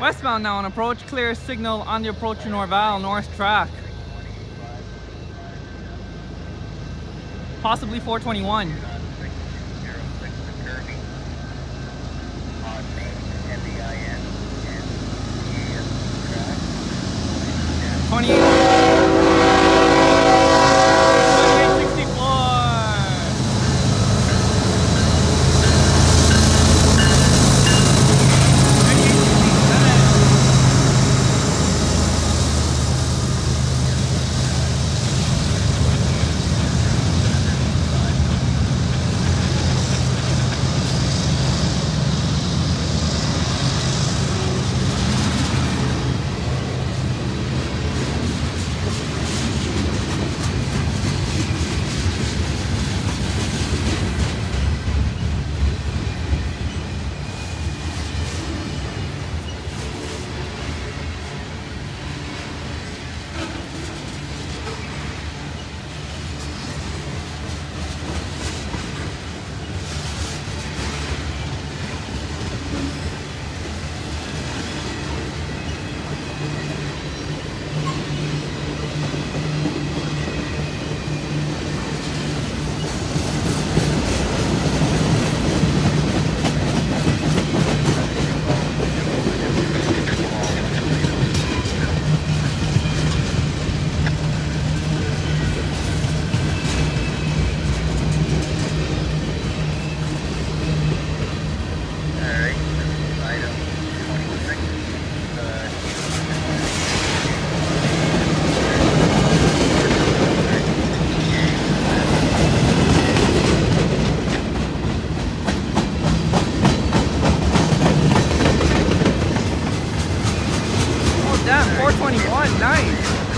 Westbound now on approach, clear signal on the approach to Norval, north track. Possibly 421. Twenty-eight. 421, nice.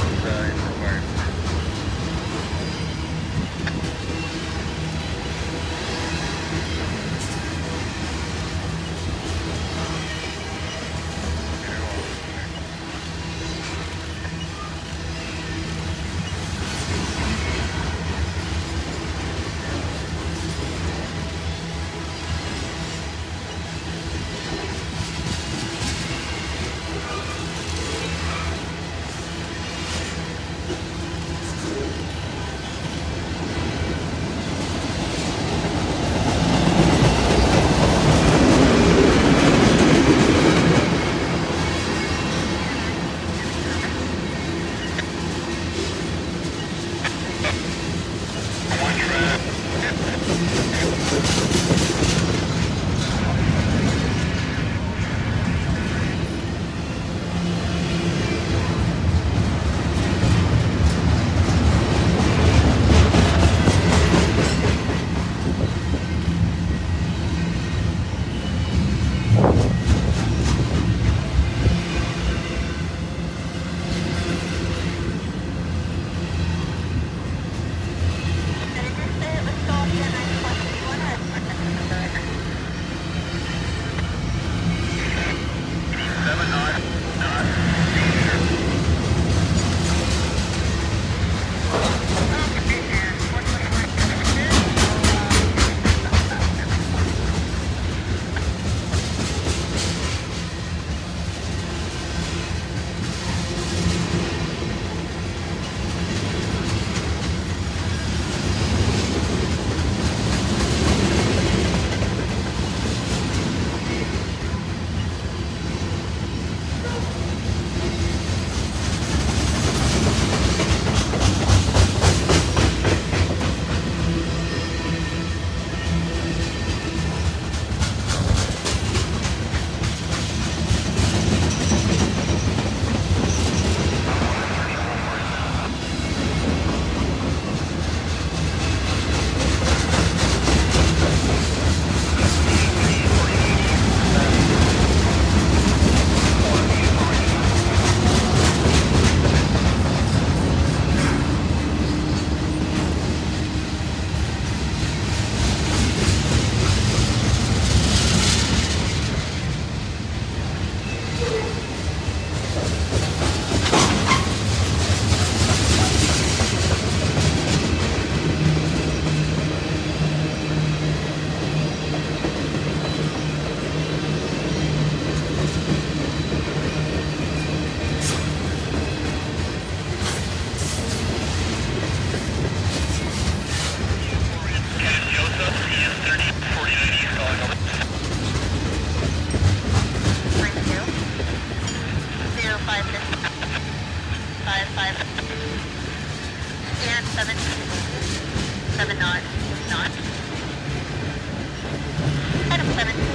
Item